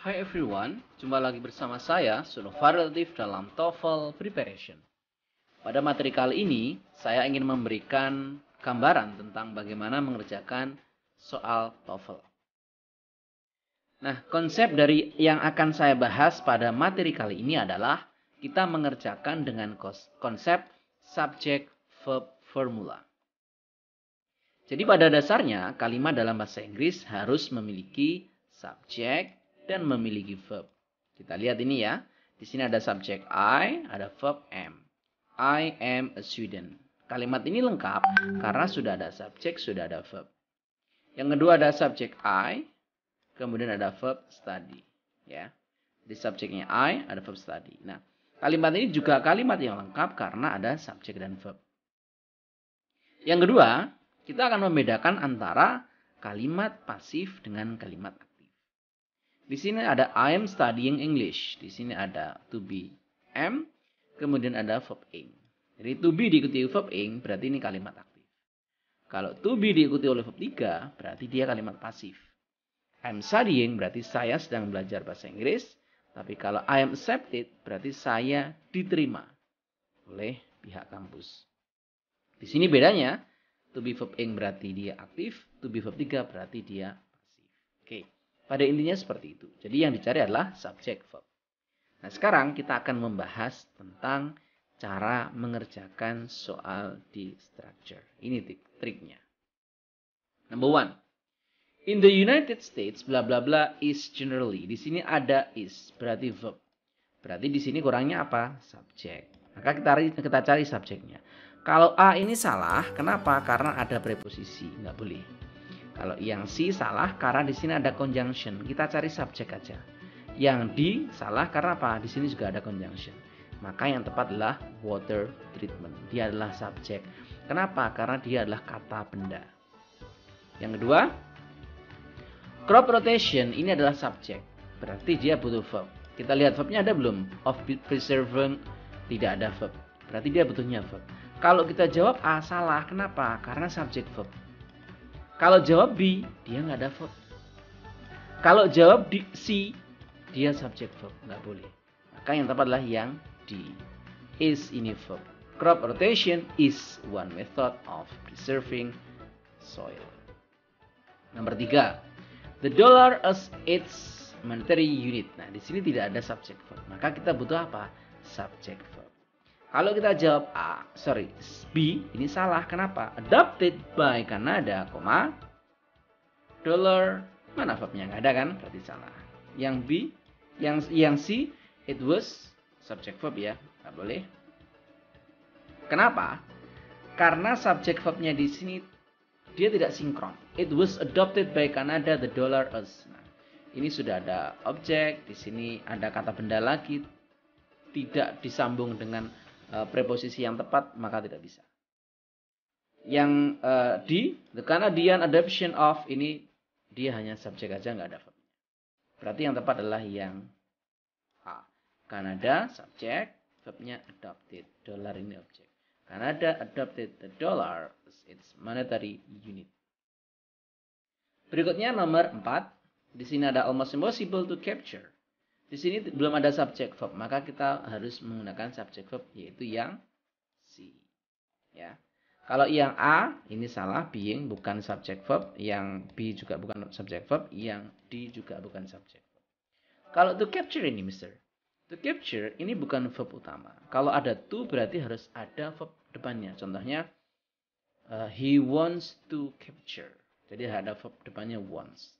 Hi everyone, jumpa lagi bersama saya, Sunufar Latif dalam TOEFL Preparation. Pada materi kali ini, saya ingin memberikan gambaran tentang bagaimana mengerjakan soal TOEFL. Nah, konsep dari yang akan saya bahas pada materi kali ini adalah kita mengerjakan dengan konsep subject verb formula. Jadi pada dasarnya kalimat dalam bahasa Inggris harus memiliki subject dan memiliki verb. Kita lihat ini ya. Di sini ada subjek I, ada verb am. I am a student. Kalimat ini lengkap karena sudah ada subjek, sudah ada verb. Yang kedua ada subjek I, kemudian ada verb study. Ya. Di subjeknya I, ada verb study. Nah, kalimat ini juga kalimat yang lengkap karena ada subjek dan verb. Yang kedua, kita akan membedakan antara kalimat pasif dengan kalimat aktif. Di sini ada I am studying English. Di sini ada to be am. Kemudian ada verb ing. Jadi to be diikuti verb ing berarti ini kalimat aktif. Kalau to be diikuti oleh verb 3 berarti dia kalimat pasif. I'm studying berarti saya sedang belajar bahasa Inggris. Tapi kalau I am accepted berarti saya diterima oleh pihak kampus. Di sini bedanya. To be verb ing berarti dia aktif. To be verb 3 berarti dia pasif. Oke. Okay. Pada intinya seperti itu. Jadi yang dicari adalah subject verb. Nah sekarang kita akan membahas tentang cara mengerjakan soal di structure. Ini triknya. Number one. In the United States, bla bla bla is generally. Di sini ada is, berarti verb. Berarti di sini kurangnya apa? Subject. Maka kita cari, kita cari subjeknya. Kalau A ini salah, kenapa? Karena ada preposisi, nggak boleh. Kalau yang C salah karena di sini ada conjunction. Kita cari subjek aja. Yang D salah karena apa? Di sini juga ada conjunction. Maka yang tepat adalah water treatment. Dia adalah subjek. Kenapa? Karena dia adalah kata benda. Yang kedua, crop rotation ini adalah subjek. Berarti dia butuh verb. Kita lihat verbnya ada belum? Of preserving tidak ada verb. Berarti dia butuhnya verb. Kalau kita jawab A salah, kenapa? Karena subjek verb. Kalau jawab B, dia nggak ada verb. Kalau jawab di C, dia subject verb, nggak boleh. Maka yang tepat adalah yang D. Is ini verb. Crop rotation is one method of preserving soil. Nomor tiga, the dollar as its monetary unit. Nah, di sini tidak ada subject verb. Maka kita butuh apa? Subject verb. Kalau kita jawab A, sorry, B, ini salah. Kenapa? Adopted by Canada, koma, dollar, mana verbnya? Nggak ada kan? Berarti salah. Yang B, yang yang C, it was subject verb ya, nggak boleh. Kenapa? Karena subject verbnya di sini dia tidak sinkron. It was adopted by Canada, the dollar us. Nah, ini sudah ada objek, di sini ada kata benda lagi, tidak disambung dengan uh, preposisi yang tepat maka tidak bisa. Yang uh, di the Canadian adoption of ini dia hanya subjek aja nggak ada verb. Berarti yang tepat adalah yang A. Kanada subjek, verbnya adopted. Dollar ini objek. Canada adopted the dollar as its monetary unit. Berikutnya nomor 4. Di sini ada almost impossible to capture. Di sini belum ada subject verb, maka kita harus menggunakan subject verb yaitu yang C. Ya. Kalau yang A ini salah, being bukan subject verb, yang B juga bukan subject verb, yang D juga bukan subject verb. Kalau to capture ini, Mister. To capture ini bukan verb utama. Kalau ada to berarti harus ada verb depannya. Contohnya uh, he wants to capture. Jadi ada verb depannya wants.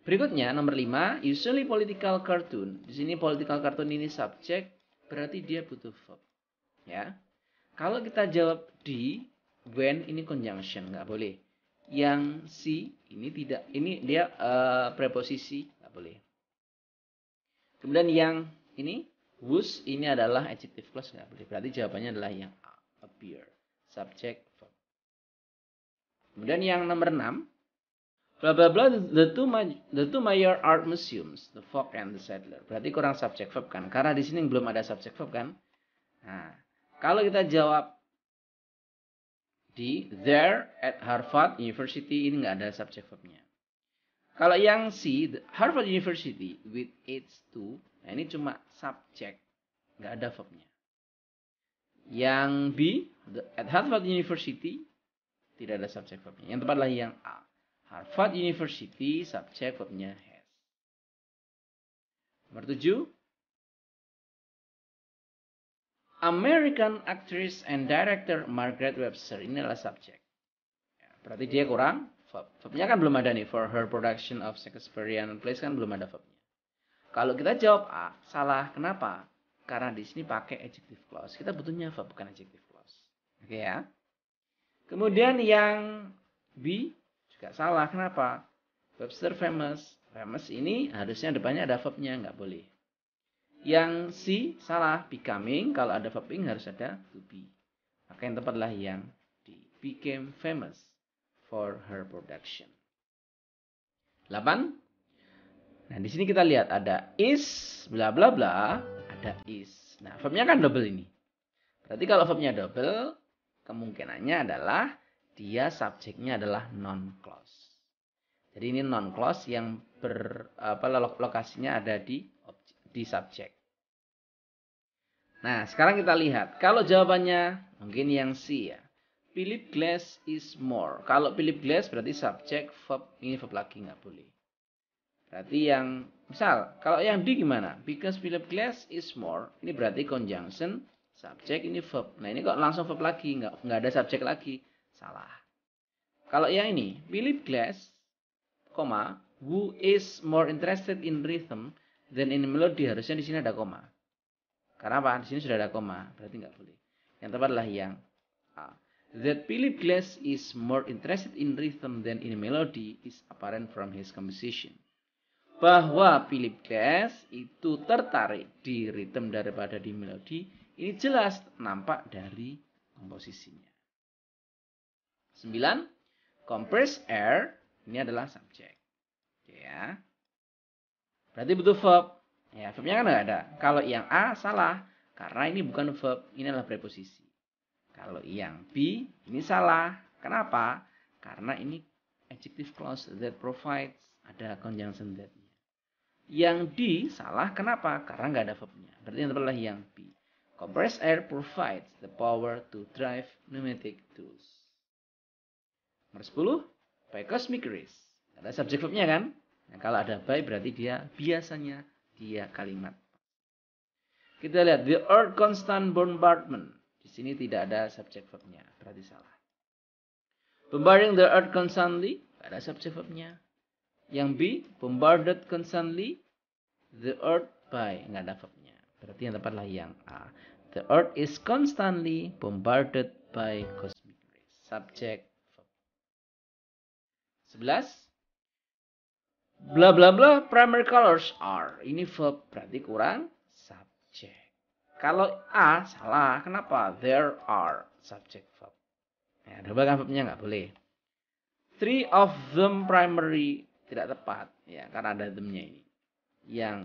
Berikutnya nomor 5, usually political cartoon. Di sini political cartoon ini subjek, berarti dia butuh verb. Ya. Kalau kita jawab di when ini conjunction, nggak boleh. Yang C ini tidak, ini dia uh, preposisi, nggak boleh. Kemudian yang ini was ini adalah adjective clause nggak boleh. Berarti jawabannya adalah yang appear, subject verb. Kemudian yang nomor 6, bla bla bla the two the two major art museums the folk and the settler berarti kurang subject verb kan karena di sini belum ada subject verb kan nah kalau kita jawab di there at Harvard University ini nggak ada subject verbnya Kalau yang C, Harvard University with its two, nah ini cuma subjek, nggak ada verbnya. Yang B, at Harvard University, tidak ada subjek verbnya. Yang tepat adalah yang A. Harvard University, subjek verbnya has. Nomor 7. American actress and director Margaret Webster. Ini adalah subjek. Ya, berarti dia kurang verb. Verbnya kan belum ada nih. For her production of Shakespearean plays kan belum ada verbnya. Kalau kita jawab A, salah. Kenapa? Karena di sini pakai adjective clause. Kita butuhnya verb, bukan adjective clause. Oke ya. Kemudian yang B juga salah. Kenapa? Webster famous. Famous ini harusnya depannya ada verbnya, nggak boleh. Yang C salah, becoming. Kalau ada verbing harus ada to be. Maka yang tepat adalah yang D. Became famous for her production. 8. Nah, di sini kita lihat ada is, bla bla bla, ada is. Nah, verbnya kan double ini. Berarti kalau verbnya double, kemungkinannya adalah dia subjeknya adalah non clause. Jadi ini non clause yang ber apa lokasinya ada di di subjek. Nah, sekarang kita lihat. Kalau jawabannya mungkin yang C ya. Philip Glass is more. Kalau Philip Glass berarti subjek, verb, ini verb lagi nggak boleh. Berarti yang, misal, kalau yang D gimana? Because Philip Glass is more, ini berarti conjunction, subjek, ini verb. Nah ini kok langsung verb lagi, nggak, nggak ada subjek lagi. Salah. Kalau yang ini, Philip Glass, koma, who is more interested in rhythm than in melody, harusnya di sini ada koma. Karena apa? Di sini sudah ada koma, berarti nggak boleh. Yang tepat adalah yang A that Philip Glass is more interested in rhythm than in melody is apparent from his composition. Bahwa Philip Glass itu tertarik di rhythm daripada di melodi, ini jelas nampak dari komposisinya. 9. Compressed air, ini adalah subjek. Ya. Berarti butuh verb. Ya, verbnya kan nggak ada. Kalau yang A salah, karena ini bukan verb, ini adalah preposisi. Kalau yang B ini salah. Kenapa? Karena ini adjective clause that provides ada conjunction that. Yang D salah. Kenapa? Karena nggak ada verbnya. Berarti yang adalah yang B. Compressed air provides the power to drive pneumatic tools. Nomor 10. By cosmic rays. Ada subjek verbnya kan? Nah, kalau ada by berarti dia biasanya dia kalimat. Kita lihat the earth constant bombardment di sini tidak ada subjek verbnya, berarti salah. Bombarding the earth constantly, ada subjek verbnya. Yang B, bombarded constantly the earth by, nggak ada verbnya. Berarti yang tepatlah yang A. The earth is constantly bombarded by cosmic rays. Subjek. 11. Bla bla bla primary colors are. Ini verb berarti kurang subjek. Kalau A salah, kenapa? There are subject verb. Ya, double kan verbnya nggak boleh. Three of them primary tidak tepat, ya karena ada themnya ini. Yang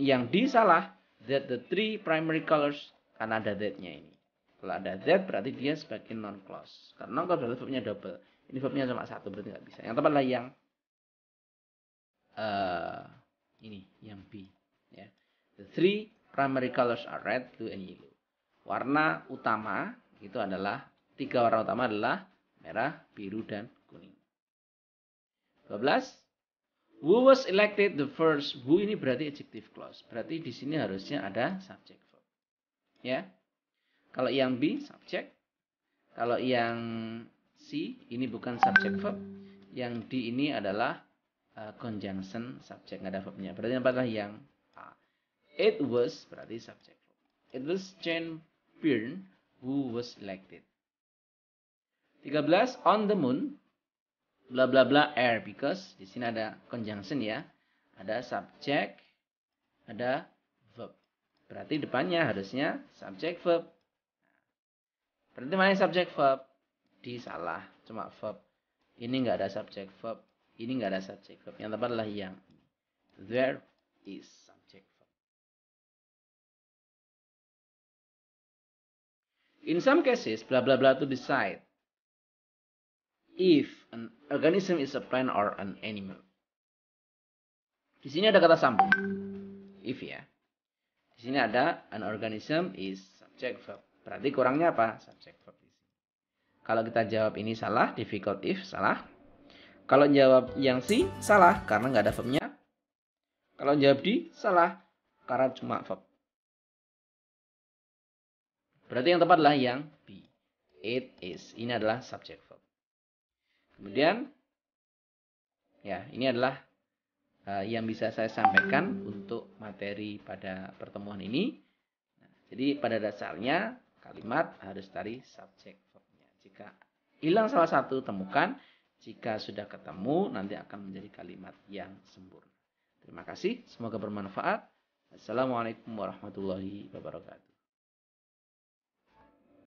yang D salah, that the three primary colors karena ada that-nya ini. Kalau ada that berarti dia sebagai non clause. Karena non clause berarti verbnya double. Ini verbnya cuma satu berarti nggak bisa. Yang tepat adalah yang uh, ini, yang B. Ya. The three primary colors are red, blue, and yellow. Warna utama itu adalah tiga warna utama adalah merah, biru, dan kuning. 12. Who was elected the first? Who ini berarti adjective clause. Berarti di sini harusnya ada subject verb. Ya. Kalau yang B subject. Kalau yang C ini bukan subject verb. Yang D ini adalah uh, conjunction subject nggak ada verbnya. Berarti yang adalah yang It was berarti subject verb. It was Byrne who was elected. 13 on the moon bla bla bla air because di sini ada conjunction ya. Ada subject, ada verb. Berarti depannya harusnya subject verb. Berarti mana subject verb? Di salah, cuma verb. Ini nggak ada subject verb, ini nggak ada subject verb. Yang tepat adalah yang there is. In some cases, blah blah blah to decide if an organism is a plant or an animal. Di sini ada kata sambung. If ya. Di sini ada an organism is subject verb. Berarti kurangnya apa? Subject verb. Kalau kita jawab ini salah, difficult if salah. Kalau jawab yang C salah karena nggak ada verbnya. Kalau jawab D salah karena cuma verb. Berarti yang tepat adalah yang B. It is. Ini adalah subject verb. Kemudian ya, ini adalah uh, yang bisa saya sampaikan untuk materi pada pertemuan ini. Jadi pada dasarnya kalimat harus dari subject verbnya. Jika hilang salah satu, temukan. Jika sudah ketemu, nanti akan menjadi kalimat yang sempurna. Terima kasih, semoga bermanfaat. Assalamualaikum warahmatullahi wabarakatuh.